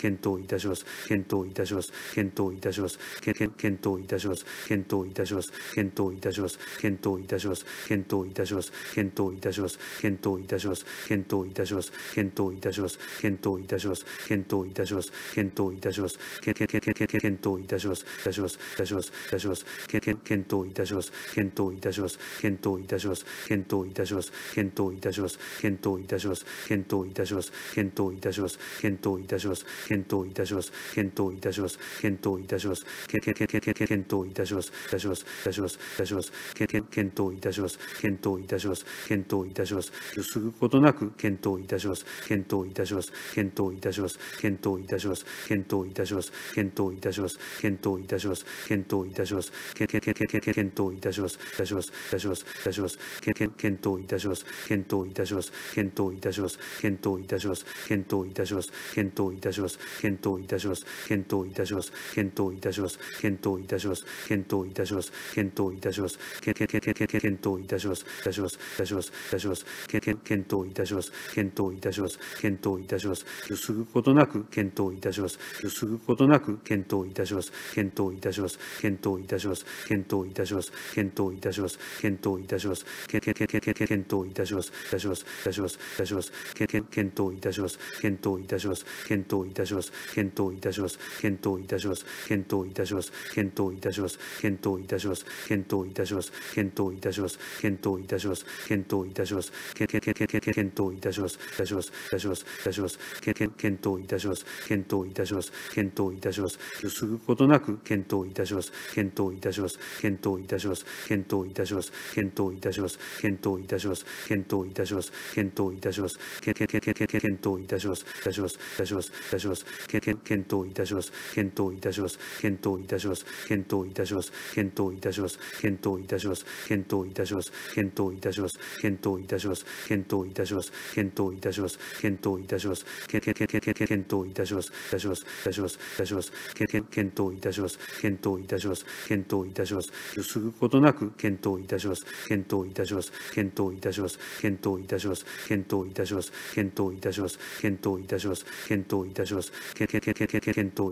検討いたします。検討いたします。検討いたします。検討いたします。検討いたします。検討いたします。検討いたします。検討いたします。検討いたします。検討いたします。検討いたします。検討いたします。検討いたします。検討いたします。検討いたします。検討いたします。いたします。いたします。いたします。検討いたします。検討いたします。検討いたします。検討いたします。検討いたします。検討いたします。検討いたします。検討いたします。検討いたします。検討いたします。検討いたします。検討いたします。検討いたします。いたします。いたします。いたします。検討いたします。検討いたします。検討いたします。すぐことなく検討いたします。検討いたします。検討いたします。検討いたします。検討いたします。検討いたします。検討いたします。検討いたします。検討いたします。いたします。いたします。いたします。検討いたします。検討いたします。検討いたします。検討いたします。検討いたします。検討いたします。検討いたします。検討いたします。検討いたします。検討いたします。検討いたします。検討いたします。検討いたします。いたします。いたします。いたします。検討いたします。検討いたします。検討いたします。すぐことなく検討いたします。すぐことなく検討いたします。検討いたします。検討いたします。検討いたします。検討いたします。検討いたします。検討いたします。いたします。いたします。いたします。検討いたします。検討いたします。検討いたします。検討いたします。検討いたします。検討いたします。検討いたします。検討いたします。検討いたします。検討いたします。検討いたします。検討いたします。検討いたします。いたします。いたします。いたします。検討いたします。検討いたします。検討いたします。すぐことなく検討いたします。検討いたします。検討いたします。検討いたします。検討いたします。検討いたします。検討いたします。検討いたします。検討いたします。いたします。いたします。いたします。検討いたします。検討いたします。検討いたします。検討いたします。検討いたします。検討いたします。検討いたします。検討いたします。検討いたします。検討いたします。検討いたします。検討いたします。検討いたします。いたします。いたします。いたします。検討いたします。検討いたします。検討いたします。すぐことなく検討いたします。検討いたします。検討いたします。検討いたします。検討いたします。検討いたします。検討いたします。検討いたします。検討いたします。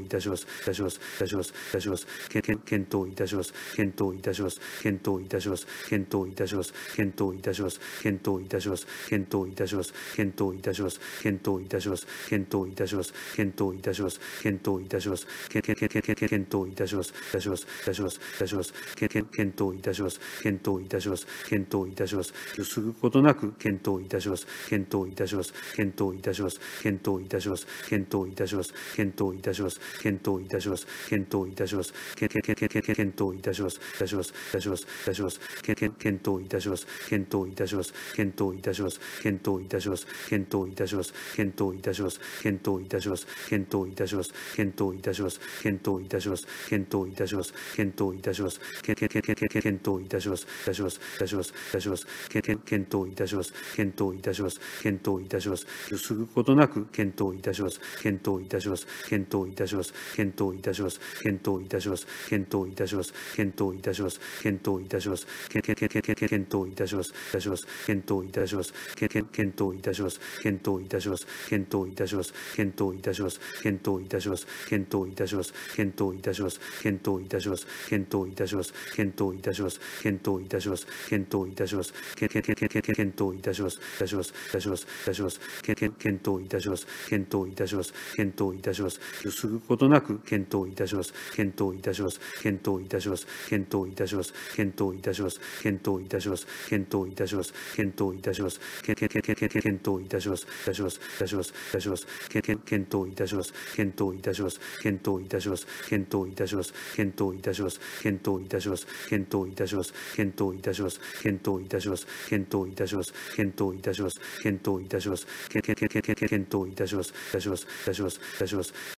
いたします。いたします。いたします。検討いたします。検討いたします。検討いたします。検討いたします。検討いたします。検討いたします。検討いたします。検討いたします。検討いたします。検討いたします。検討いたします。検討いたします。検討いたします。いたします。いたします。いたします。検討いたします。検討いたします。検討いたします。すぐことなく検討いたします。検討いたします。検討いたします。検討いたします。検討いたします。検討いたします。検討いたします。検討いたします。検討いたします。いたします。いたします。いたします。検討いたします。検討いたします。検討いたします。検討いたします。検討いたします。検討いたします。検討いたします。検討いたします。検討いたします。検討いたします。検討いたします。検討いたします。検討いたします。いたします。いたします。いたします。検討いたします。検討いたします。検討いたします。すぐことなく検討いたします。検討いたします。検討いたします。検討いたします。検討いたします。検討いたします。検討いたします。検討いたします。検討いたします。いたします。検討いたします。検討いたします。検討いたします。検討いたします。検討いたします。検討いたします。検討いたします。検討いたします。検討いたします。検討いたします。検討いたします。検討いたします。検討いたします。検討いたします。いたします。いたします。いたします。検討いたします。検討いたします。検討いたします。すぐことなく検討いたします。検討いたします。検討いたします。検討いたします。検討いたします。検討いたします。検討いたします。検討いたします。検討いたします。いたします。いたします。いたします。検討いたします。検討いたします。検討いたします。検討いたします。検討いたします。検討いたします。検討いたします。検討いたします。検討いたします。検討いたします。検討いたします。検討いたします。検討いたします。検討。いたします。いたします。します。お願いします。